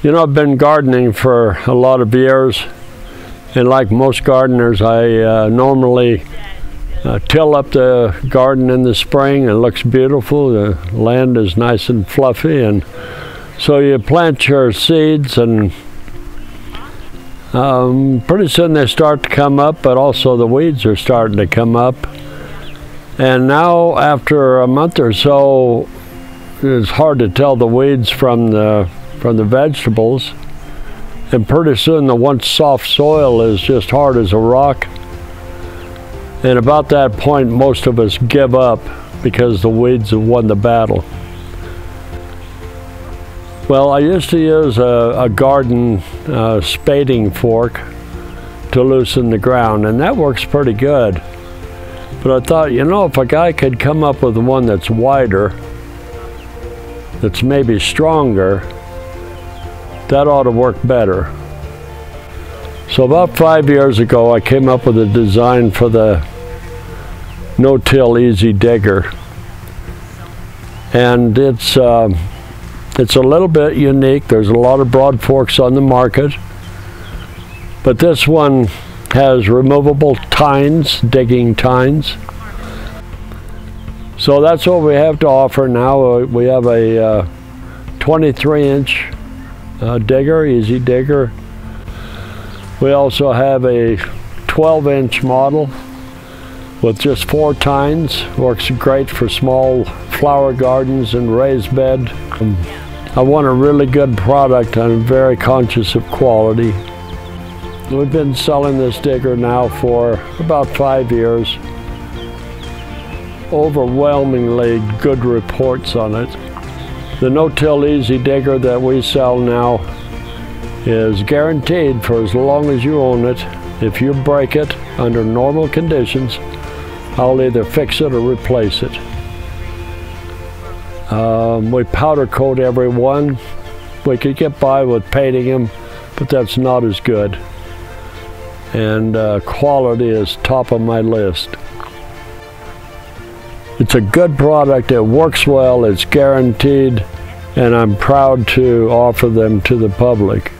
You know, I've been gardening for a lot of years, and like most gardeners, I uh, normally uh, till up the garden in the spring. It looks beautiful. The land is nice and fluffy, and so you plant your seeds, and um, pretty soon they start to come up, but also the weeds are starting to come up. And now, after a month or so, it's hard to tell the weeds from the from the vegetables. And pretty soon the once soft soil is just hard as a rock. And about that point, most of us give up because the weeds have won the battle. Well, I used to use a, a garden uh, spading fork to loosen the ground, and that works pretty good. But I thought, you know, if a guy could come up with one that's wider, that's maybe stronger, that ought to work better. So about five years ago, I came up with a design for the no-till EZ Digger. And it's, uh, it's a little bit unique. There's a lot of broad forks on the market. But this one has removable tines, digging tines. So that's what we have to offer now. Uh, we have a uh, 23 inch uh, digger, EZ Digger. We also have a 12 inch model with just four tines. Works great for small flower gardens and raised bed. Um, I want a really good product. I'm very conscious of quality. We've been selling this digger now for about five years. Overwhelmingly good reports on it. The no-till EZ Digger that we sell now is guaranteed for as long as you own it. If you break it under normal conditions, I'll either fix it or replace it. Um, we powder coat every one. We could get by with painting them, but that's not as good. And uh, quality is top of my list. It's a good product, it works well, it's guaranteed, and I'm proud to offer them to the public.